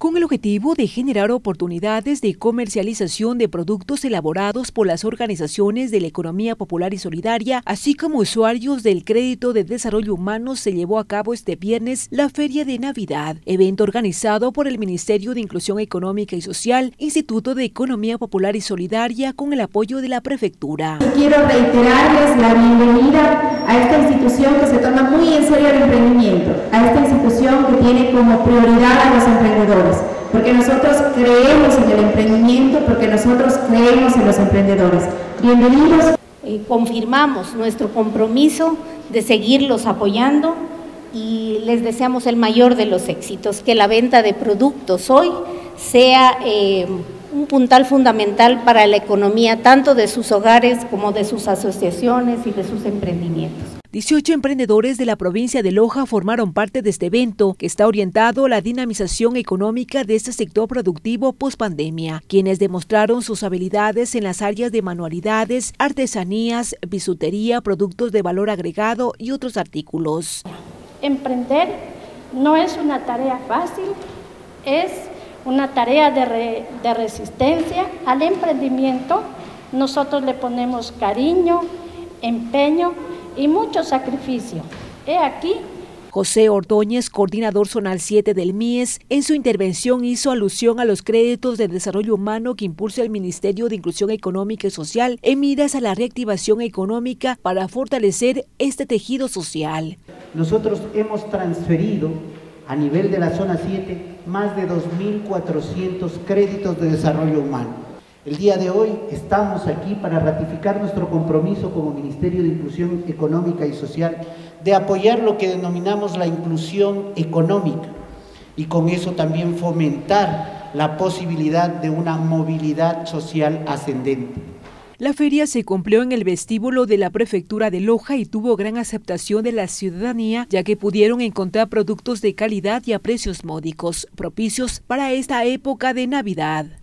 con el objetivo de generar oportunidades de comercialización de productos elaborados por las organizaciones de la economía popular y solidaria, así como usuarios del crédito de desarrollo humano, se llevó a cabo este viernes la Feria de Navidad, evento organizado por el Ministerio de Inclusión Económica y Social, Instituto de Economía Popular y Solidaria, con el apoyo de la Prefectura. Quiero reiterarles la bienvenida a esta institución que se toma muy en serio el emprendimiento, a esta institución que tiene como prioridad a los emprendedores, nosotros creemos en el emprendimiento, porque nosotros creemos en los emprendedores. Bienvenidos. Eh, confirmamos nuestro compromiso de seguirlos apoyando y les deseamos el mayor de los éxitos, que la venta de productos hoy sea eh, un puntal fundamental para la economía tanto de sus hogares como de sus asociaciones y de sus emprendimientos. 18 emprendedores de la provincia de Loja formaron parte de este evento que está orientado a la dinamización económica de este sector productivo post-pandemia, quienes demostraron sus habilidades en las áreas de manualidades, artesanías, bisutería, productos de valor agregado y otros artículos. Emprender no es una tarea fácil, es una tarea de, de resistencia al emprendimiento. Nosotros le ponemos cariño, empeño y mucho sacrificio. He aquí José Ordóñez, coordinador zonal 7 del MIES, en su intervención hizo alusión a los créditos de desarrollo humano que impulsa el Ministerio de Inclusión Económica y Social en miras a la reactivación económica para fortalecer este tejido social. Nosotros hemos transferido a nivel de la zona 7 más de 2.400 créditos de desarrollo humano el día de hoy estamos aquí para ratificar nuestro compromiso como Ministerio de Inclusión Económica y Social de apoyar lo que denominamos la inclusión económica y con eso también fomentar la posibilidad de una movilidad social ascendente. La feria se cumplió en el vestíbulo de la prefectura de Loja y tuvo gran aceptación de la ciudadanía, ya que pudieron encontrar productos de calidad y a precios módicos, propicios para esta época de Navidad.